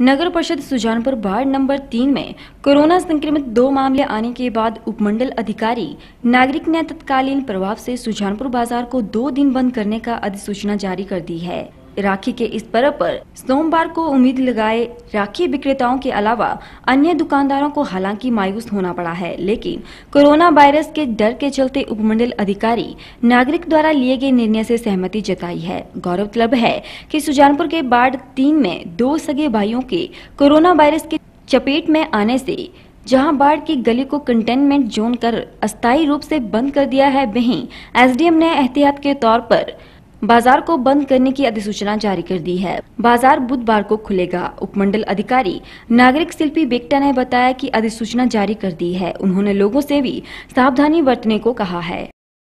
नगर परिषद Sujanpur ward number तीन में कोरोना संक्रमित दो मामले आने के बाद उपमंडल अधिकारी नागरिक ने तत्कालीन प्रभाव से सुजानपुर बाज़ार को दो दिन बंद करने का अधिसूचना जारी कर दी है। राखी के इस पर्व पर सोमवार को उम्मीद लगाए राखी विक्रेताओं के अलावा अन्य दुकानदारों को हालाँकि मायूस होना पड़ा है, लेकिन कोरोना वायरस के डर के चलते उपमंडल अधिकारी नागरिक द्वारा लिए गए निर्णय से सहमति जताई है। गौरवतलब है कि सुजानपुर के बाढ़ तीन में दो सगे भाइयों के कोरोना वायरस के चपेट में आने से, जहाँ बाढ़ की गली को कंटेनमेंट जोन कर अस्थायी रूप से बंद कर दिया है, वहीं एसडीएम ने एहतियात के तौर पर बाज़ार को बंद करने की अधिसूचना जारी कर दी है। बाज़ार बुधवार को खुलेगा। उपमंडल अधिकारी, नागरिक शिल्पी बेगटा ने बताया कि अधिसूचना जारी कर दी है। उन्होंने लोगों से भी सावधानी बरतने को कहा है।